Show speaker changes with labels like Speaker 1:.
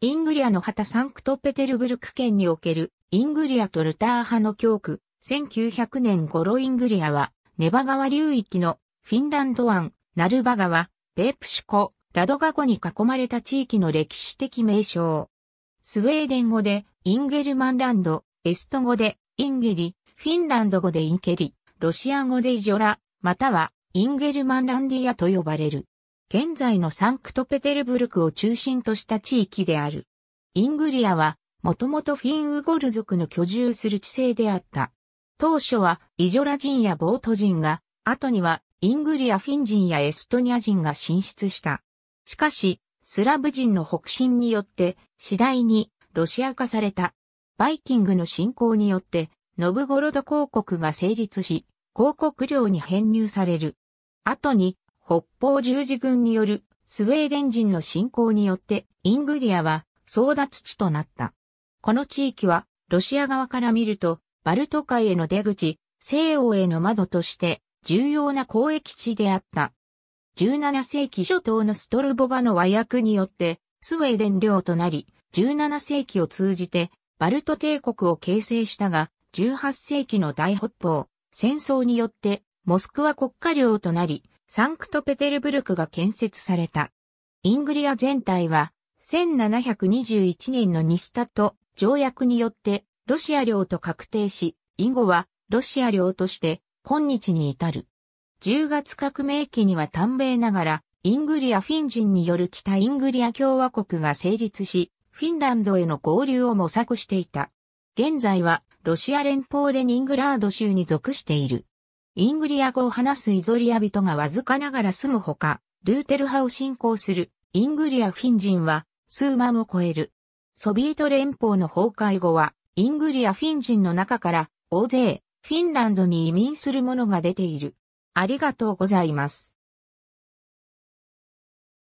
Speaker 1: イングリアの旗サンクトペテルブルク県におけるイングリアとルター派の教区、1900年頃イングリアは、ネバ川流域のフィンランド湾、ナルバ川、ペイプシ湖、ラドガ湖に囲まれた地域の歴史的名称。スウェーデン語でインゲルマンランド、エスト語でインゲリ、フィンランド語でインケリ、ロシア語でイジョラ、またはインゲルマンランディアと呼ばれる。現在のサンクトペテルブルクを中心とした地域である。イングリアは、もともとフィンウゴル族の居住する地勢であった。当初は、イジョラ人やボート人が、後には、イングリアフィン人やエストニア人が進出した。しかし、スラブ人の北進によって、次第に、ロシア化された。バイキングの侵攻によって、ノブゴロド公国が成立し、広告領に編入される。後に、北方十字軍によるスウェーデン人の侵攻によってイングリアは争奪地となった。この地域はロシア側から見るとバルト海への出口、西欧への窓として重要な交易地であった。17世紀初頭のストルボバの和訳によってスウェーデン領となり、17世紀を通じてバルト帝国を形成したが、18世紀の大北方戦争によってモスクワ国家領となり、サンクトペテルブルクが建設された。イングリア全体は1721年のニスタット条約によってロシア領と確定し、以後はロシア領として今日に至る。10月革命期には短命ながらイングリアフィン人による北イングリア共和国が成立し、フィンランドへの合流を模索していた。現在はロシア連邦レニングラード州に属している。イングリア語を話すイジョラ人がわずかながら住むほか、ルーテル派を信仰するイングリアフィン人は数万を超える。ソビエト連邦の崩壊後は、イングリアフィン人の中から大勢フィンランドに移民する者が出ている。ありがとうございます。